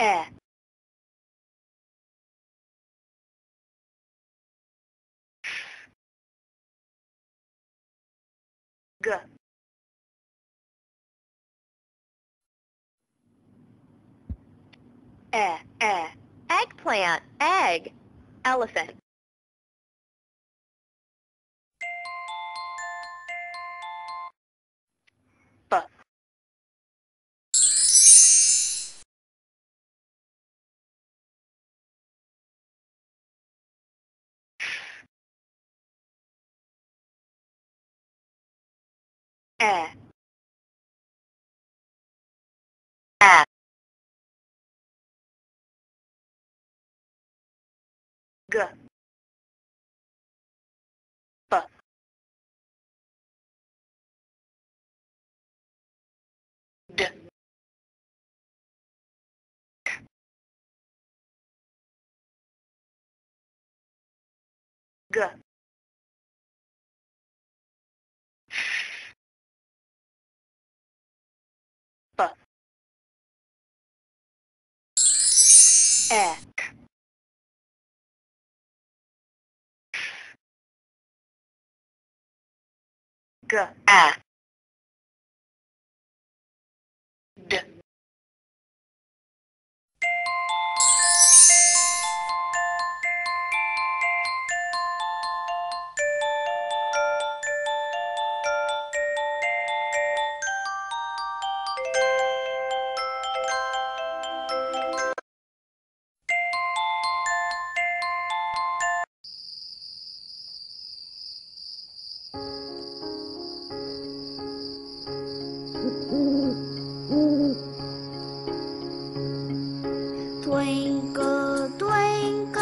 E. G. Eggplant. Egg. Elephant. A. G. B. D. G. E. G. A. twinkle twinkle